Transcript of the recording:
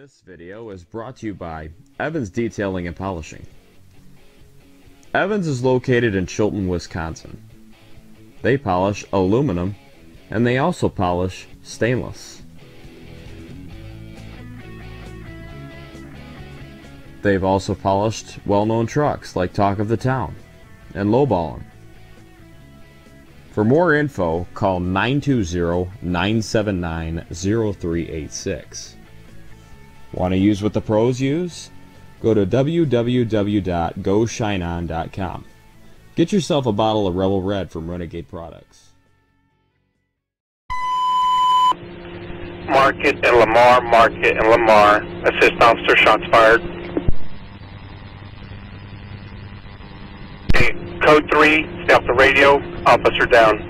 This video is brought to you by Evans Detailing and Polishing. Evans is located in Chilton, Wisconsin. They polish aluminum and they also polish stainless. They've also polished well-known trucks like Talk of the Town and Lowballin'. For more info, call 920-979-0386. Want to use what the pros use? Go to www.goshineon.com. Get yourself a bottle of Rebel Red from Renegade Products. Market and Lamar, Market and Lamar. Assist officer, shots fired. Code 3, stay off the radio, officer down.